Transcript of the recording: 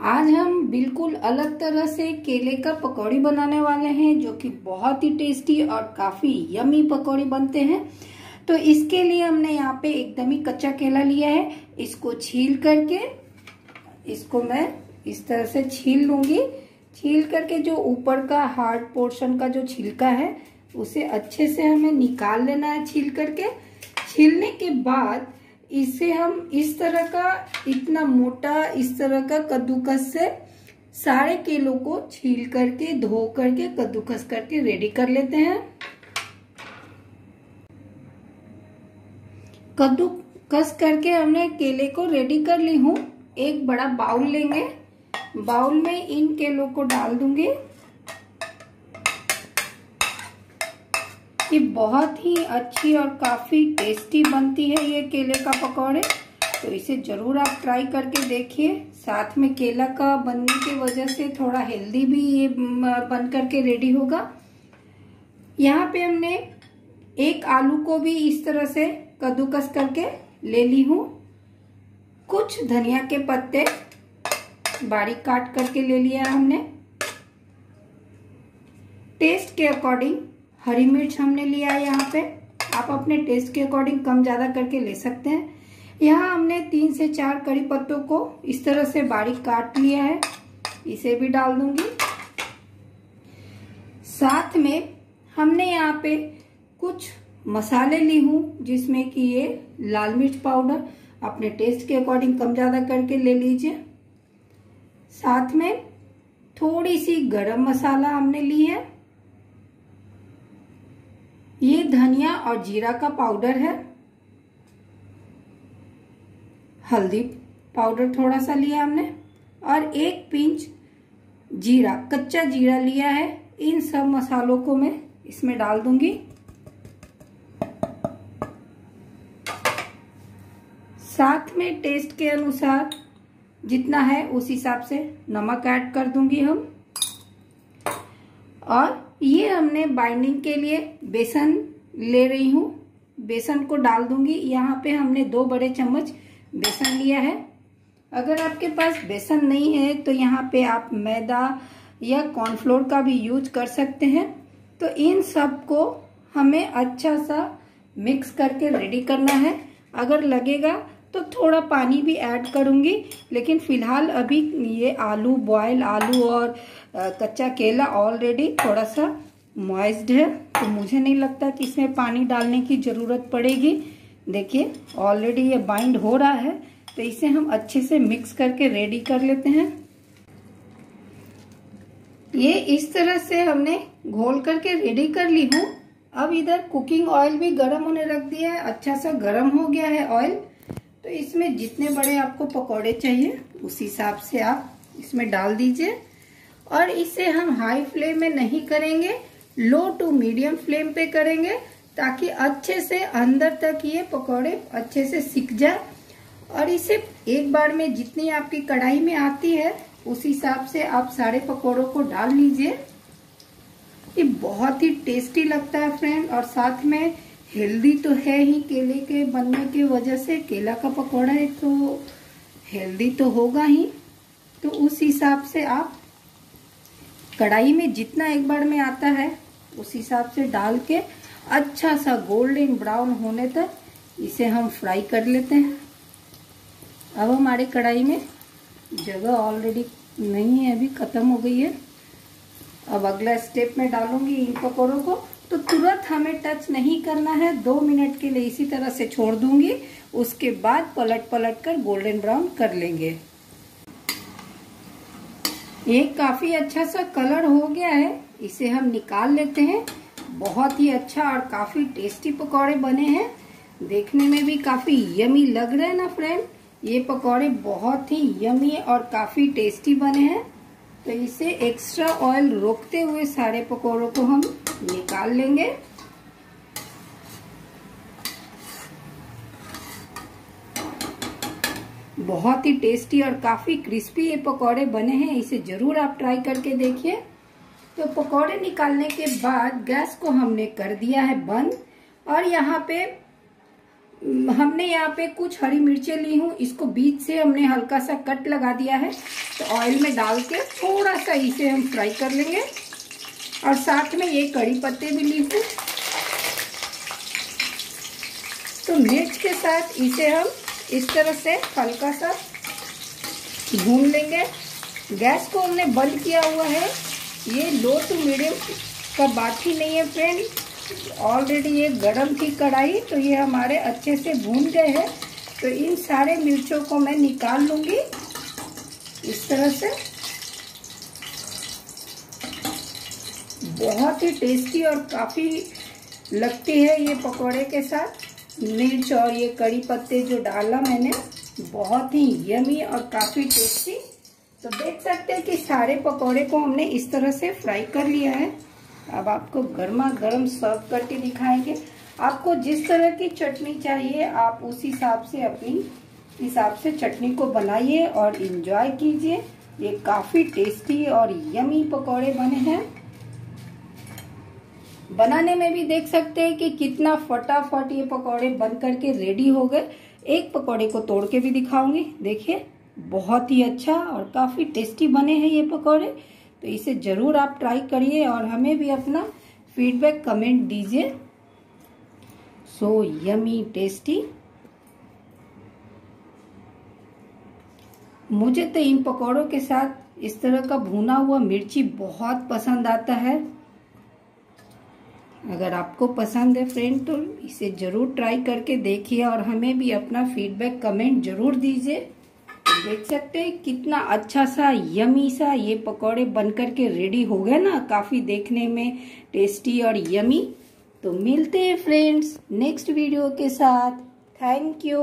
आज हम बिल्कुल अलग तरह से केले का पकौड़ी बनाने वाले हैं, जो कि बहुत ही टेस्टी और काफ़ी यमी पकौड़ी बनते हैं। तो इसके लिए हमने यहाँ पे एकदम ही कच्चा केला लिया है। इसको छील करके, इसको मैं इस तरह से छील लूँगी। छील करके जो ऊपर का हार्ड पोर्शन का जो छिलका है, उसे अच्छे से हमें निकाल लेना है छील करके। छीलने के बाद इसे हम इस तरह का इतना मोटा, इस तरह का कद्दूकस से सारे केलों को छील करके, धो करके, कद्दूकस करके रेडी कर लेते हैं। कद्दू कस करके हमने केले को रेडी कर ली हूँ। एक बड़ा बाउल लेंगे। बाउल में इन केलों को डाल दूँगी। ये बहुत ही अच्छी और काफ़ी टेस्टी बनती है ये केले का पकौड़े। तो इसे ज़रूर आप ट्राई करके देखिए। साथ में केला का बनने की वजह से थोड़ा हेल्दी भी ये बन करके रेडी होगा। यहाँ पे हमने एक आलू को भी इस तरह से कद्दूकस करके ले ली हूँ। कुछ धनिया के पत्ते बारीक काट करके ले लिया हमने। टेस्ट के अकॉर्डिंग हरी मिर्च हमने लिया है यहाँ पे। आप अपने टेस्ट के अकॉर्डिंग कम ज़्यादा करके ले सकते हैं। यहाँ हमने तीन से चार करी पत्तों को इस तरह से बारीक काट लिया है। इसे भी डाल दूँगी। साथ में हमने यहाँ पे कुछ मसाले ली हूँ, जिसमें कि ये लाल मिर्च पाउडर, अपने टेस्ट के अकॉर्डिंग कम ज़्यादा करके ले लीजिए। साथ में थोड़ी सी गरम मसाला हमने ली है। ये धनिया और जीरा का पाउडर है। हल्दी पाउडर थोड़ा सा लिया हमने और एक पिंच जीरा, कच्चा जीरा लिया है। इन सब मसालों को मैं इसमें डाल दूँगी। साथ में टेस्ट के अनुसार जितना है उस हिसाब से नमक ऐड कर दूँगी हम। और ये हमने बाइंडिंग के लिए बेसन ले रही हूँ। बेसन को डाल दूँगी। यहाँ पे हमने दो बड़े चम्मच बेसन लिया है। अगर आपके पास बेसन नहीं है तो यहाँ पे आप मैदा या कॉर्नफ्लोर का भी यूज़ कर सकते हैं। तो इन सबको हमें अच्छा सा मिक्स करके रेडी करना है। अगर लगेगा तो थोड़ा पानी भी ऐड करूँगी, लेकिन फ़िलहाल अभी ये आलू बॉयल आलू और कच्चा केला ऑलरेडी थोड़ा सा मॉइस्ड है तो मुझे नहीं लगता कि इसमें पानी डालने की ज़रूरत पड़ेगी। देखिए ऑलरेडी ये बाइंड हो रहा है तो इसे हम अच्छे से मिक्स करके रेडी कर लेते हैं। ये इस तरह से हमने घोल करके रेडी कर ली हूँ। अब इधर कुकिंग ऑयल भी गर्म होने रख दिया है अच्छा सा गर्म हो गया है ऑयल तो इसमें जितने बड़े आपको पकौड़े चाहिए, उस हिसाब से आप इसमें डाल दीजिए। और इसे हम हाई फ्लेम में नहीं करेंगे लो टू मीडियम फ्लेम पे करेंगे, ताकि अच्छे से अंदर तक ये पकौड़े अच्छे से सिक जाए। और इसे एक बार में जितनी आपकी कढ़ाई में आती है, उस हिसाब से आप सारे पकौड़ों को डाल लीजिए। ये बहुत ही टेस्टी लगता है फ्रेंड और साथ में हेल्दी तो है ही केले के बनने की वजह से, केला का पकौड़ा है तो हेल्दी तो होगा ही। तो उस हिसाब से आप कढ़ाई में जितना एक बार में आता है, उस हिसाब से डाल के अच्छा सा गोल्डन ब्राउन होने तक इसे हम फ्राई कर लेते हैं। अब हमारे कढ़ाई में जगह ऑलरेडी नहीं है, अभी ख़त्म हो गई है। अब अगला स्टेप में डालूँगी इन पकौड़ों को। तो तुरंत हमें टच नहीं करना है। दो मिनट के लिए इसी तरह से छोड़ दूँगी। उसके बाद पलट पलट कर गोल्डन ब्राउन कर लेंगे। ये काफ़ी अच्छा सा कलर हो गया है। इसे हम निकाल लेते हैं। बहुत ही अच्छा और काफ़ी टेस्टी पकौड़े बने हैं। देखने में भी काफ़ी यमी लग रहे हैं ना फ्रेंड ये पकौड़े बहुत ही यमी और काफ़ी टेस्टी बने हैं। तो इसे एक्स्ट्रा ऑयल रोकते हुए सारे पकौड़ों को हम निकाल लेंगे। बहुत ही टेस्टी और काफ़ी क्रिस्पी ये पकौड़े बने हैं, इसे ज़रूर आप ट्राई करके देखिए। तो पकौड़े निकालने के बाद गैस को हमने कर दिया है बंद, और यहाँ पे हमने यहाँ पे कुछ हरी मिर्चें ली हूँ, इसको बीच से हमने हल्का सा कट लगा दिया है। तो ऑयल में डाल के थोड़ा सा इसे हम फ्राई कर लेंगे। और साथ में ये कड़ी पत्ते भी ली हूँ तो मिर्च के साथ इसे हम इस तरह से हल्का सा भून लेंगे। गैस को हमने बंद किया हुआ है। ये लो टू मीडियम का बात ही नहीं है फ्रेंड। ऑलरेडी ये गरम थी कढ़ाई तो ये हमारे अच्छे से भून गए हैं। तो इन सारे मिर्चों को मैं निकाल लूँगी। इस तरह से। बहुत ही टेस्टी और काफ़ी लगती है ये पकौड़े के साथ। मिर्च और ये कड़ी पत्ते जो डाला मैंने, बहुत ही यमी और काफ़ी टेस्टी तो देख सकते हैं कि सारे पकौड़े को हमने इस तरह से फ्राई कर लिया है। अब आपको गर्मा गर्म सर्व करके दिखाएँगे। आपको जिस तरह की चटनी चाहिए, आप उस हिसाब से अपनी हिसाब से चटनी को बनाइए और इन्जॉय कीजिए। ये काफ़ी टेस्टी और यमी पकौड़े बने हैं। बनाने में भी देख सकते हैं कि कितना फटाफट ये पकौड़े बन करके रेडी हो गए। एक पकौड़े को तोड़ के भी दिखाऊँगी। देखिए, बहुत ही अच्छा और काफ़ी टेस्टी बने हैं ये पकौड़े। तो इसे ज़रूर आप ट्राई करिए और हमें भी अपना फीडबैक कमेंट दीजिए। सो यमी टेस्टी मुझे तो इन पकौड़ों के साथ इस तरह का भुना हुआ मिर्ची बहुत पसंद आता है। अगर आपको पसंद है फ्रेंड तो इसे ज़रूर ट्राई करके देखिए और हमें भी अपना फीडबैक कमेंट ज़रूर दीजिए। देख सकते हैं कितना अच्छा सा यमी सा ये पकौड़े बन करके रेडी हो गए ना, काफ़ी देखने में टेस्टी और यमी तो मिलते हैं फ्रेंड्स नेक्स्ट वीडियो के साथ। Thank you